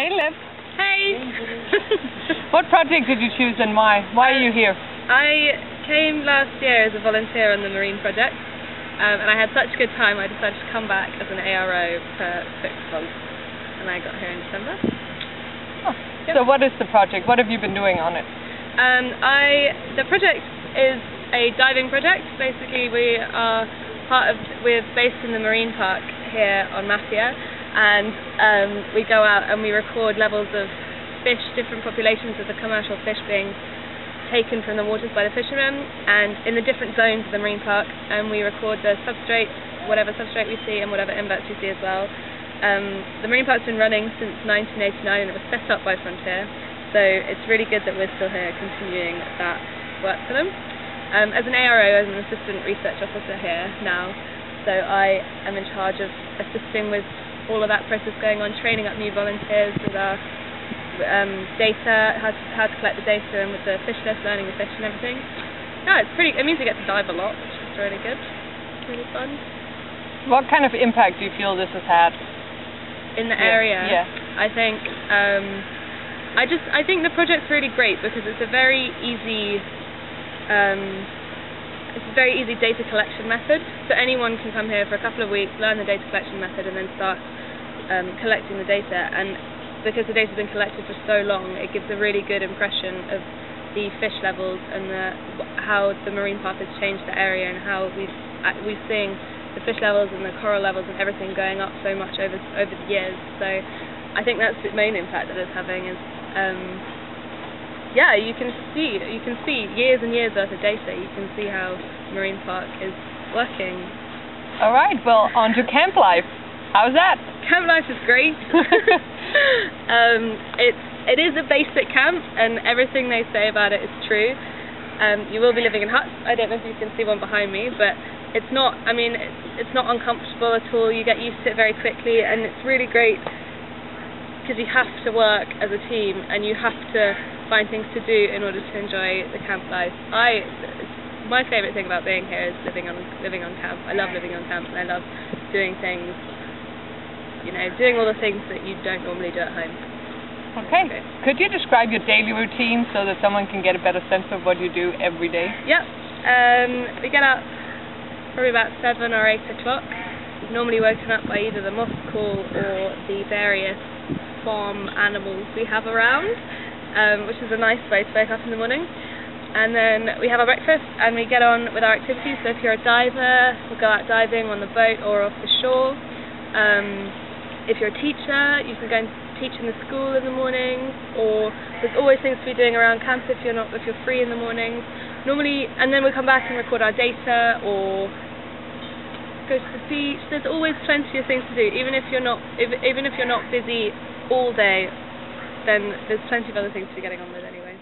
Hey, Liv. Hey. what project did you choose and why? Why are you here? I came last year as a volunteer on the Marine Project, um, and I had such a good time I decided to come back as an ARO for six months, and I got here in December. Oh. Yep. So what is the project? What have you been doing on it? Um, I the project is a diving project. Basically, we are part of we're based in the Marine Park here on Mafia and um, we go out and we record levels of fish, different populations of the commercial fish being taken from the waters by the fishermen, and in the different zones of the marine park, and we record the substrate, whatever substrate we see, and whatever inverts we see as well. Um, the marine park's been running since 1989, and it was set up by Frontier, so it's really good that we're still here continuing that work for them. Um, as an ARO, as an assistant research officer here now, so I am in charge of assisting with all of that process going on, training up new volunteers with our um, data, how to, how to collect the data and with the fish list, learning the fish and everything. No, it's pretty, it means we get to dive a lot, which is really good. It's really fun. What kind of impact do you feel this has had? In the yeah. area? Yeah. I think, um, I just, I think the project's really great because it's a very easy, um, it's a very easy data collection method. So anyone can come here for a couple of weeks, learn the data collection method, and then start um, collecting the data, and because the data's been collected for so long, it gives a really good impression of the fish levels and the, how the marine park has changed the area and how we've uh, we've seen the fish levels and the coral levels and everything going up so much over over the years. So I think that's the main impact that it's having is um, yeah, you can see you can see years and years worth of data. You can see how marine park is working. All right, well, on to camp life. How's that? Camp life is great. um, it's it is a basic camp, and everything they say about it is true. Um, you will be living in huts. I don't know if you can see one behind me, but it's not. I mean, it's, it's not uncomfortable at all. You get used to it very quickly, and it's really great because you have to work as a team, and you have to find things to do in order to enjoy the camp life. I my favourite thing about being here is living on living on camp. I love living on camp, and I love doing things you know, doing all the things that you don't normally do at home. Okay. Could you describe your daily routine so that someone can get a better sense of what you do every day? Yep. Um, we get up probably about 7 or 8 o'clock. Normally woken up by either the moth call or the various farm animals we have around, um, which is a nice way to wake up in the morning. And then we have our breakfast and we get on with our activities. So if you're a diver, we'll go out diving on the boat or off the shore. Um, if you're a teacher, you can go and teach in the school in the morning. or there's always things to be doing around campus if you're not if you're free in the mornings. Normally, and then we come back and record our data or go to the beach. There's always plenty of things to do, even if you're not if, even if you're not busy all day. Then there's plenty of other things to be getting on with anyway.